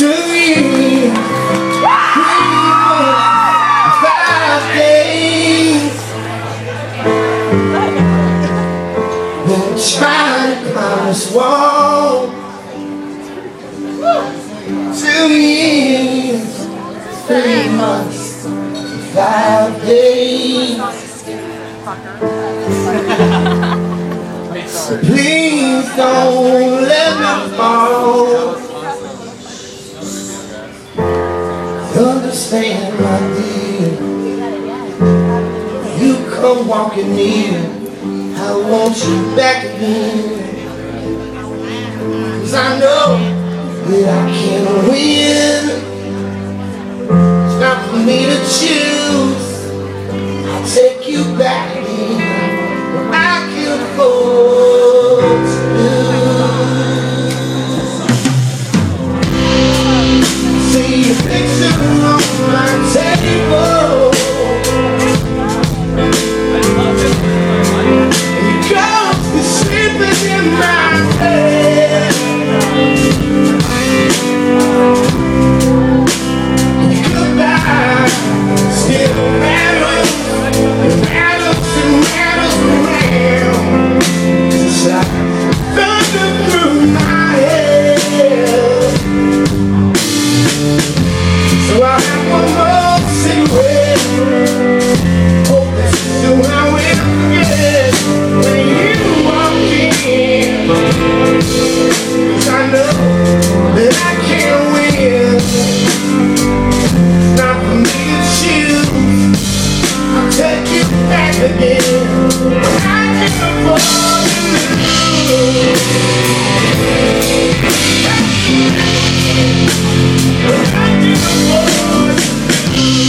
to you. Five days. Try to wall. Three months, five days. So please don't let me fall. in. You come walking in. I want you back again. Cause I know that I can win. It's not for me to choose. I'll take you back.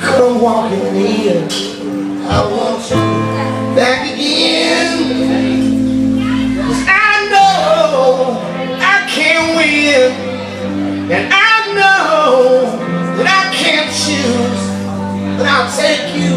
Come walking in, I want you back again. Cause I know I can't win, and I know that I can't choose, but I'll take you.